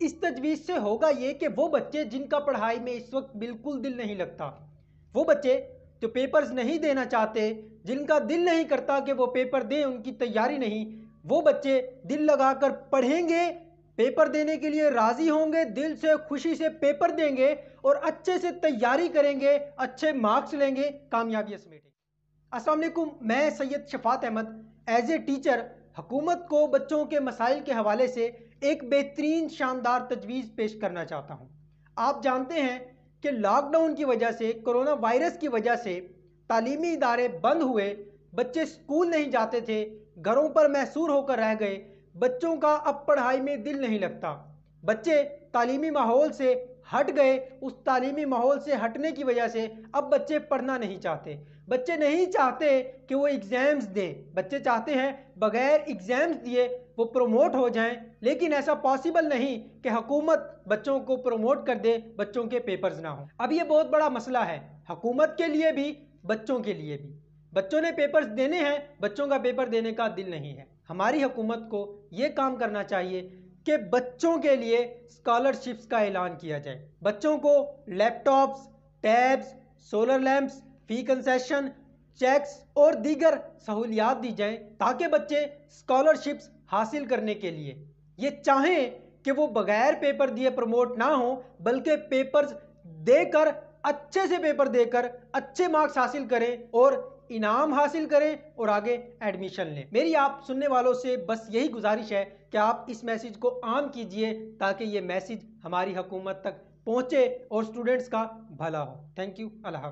इस तजवीज़ से होगा ये कि वो बच्चे जिनका पढ़ाई में इस वक्त बिल्कुल दिल नहीं लगता, वो बच्चे जो पेपर्स नहीं देना चाहते, जिनका दिल नहीं करता कि वो पेपर दें, उनकी तैयारी नहीं, वो बच्चे दिल लगाकर पढ़ेंगे पेपर देने के लिए राज़ी होंगे, दिल से खुशी से पेपर देंगे और अच्छे से तैयारी करेंगे, अच्छे मार्क्स लेंगे कामयाबियाँ समेटेंगे। असलम मैं Syed Shafat Ahmed as a teacher हुकूमत को बच्चों के मसाइल के हवाले से एक बेहतरीन शानदार तजवीज़ पेश करना चाहता हूँ। आप जानते हैं कि लॉकडाउन की वजह से, कोरोना वायरस की वजह से तालीमी इदारे बंद हुए, बच्चे स्कूल नहीं जाते थे, घरों पर महसूर होकर रह गए, बच्चों का अब पढ़ाई में दिल नहीं लगता। बच्चे तालीमी माहौल से हट गए उस तालीमी माहौल से हटने की वजह से अब बच्चे पढ़ना नहीं चाहते। बच्चे नहीं चाहते कि वो एग्ज़ाम्स दें। बच्चे चाहते हैं बगैर एग्ज़ाम्स दिए वो प्रमोट हो जाएँ, लेकिन ऐसा पॉसिबल नहीं कि हुकूमत बच्चों को प्रमोट कर दे, बच्चों के पेपर्स ना हो। अब ये बहुत बड़ा मसला है, हकूमत के लिए भी, बच्चों के लिए भी। बच्चों ने पेपर्स देने हैं, बच्चों का पेपर देने का दिल नहीं है। हमारी हुकूमत को ये काम करना चाहिए कि बच्चों के लिए स्कॉलरशिप्स का ऐलान किया जाए। बच्चों को laptops tabs solar lamps fee concession cheques और दीगर सहूलियात दी जाएँ ताकि बच्चे स्कॉलरशिप्स हासिल करने के लिए। ये चाहें कि वो बगैर पेपर दिए प्रमोट ना हो, बल्कि पेपर्स देकर अच्छे से पेपर देकर, अच्छे मार्क्स हासिल करें और इनाम हासिल करें और आगे एडमिशन लें। मेरी आप सुनने वालों से बस यही गुजारिश है कि आप इस मैसेज को आम कीजिए ताकि ये मैसेज हमारी हुकूमत तक पहुँचे और स्टूडेंट्स का भला हो। Thank you Allah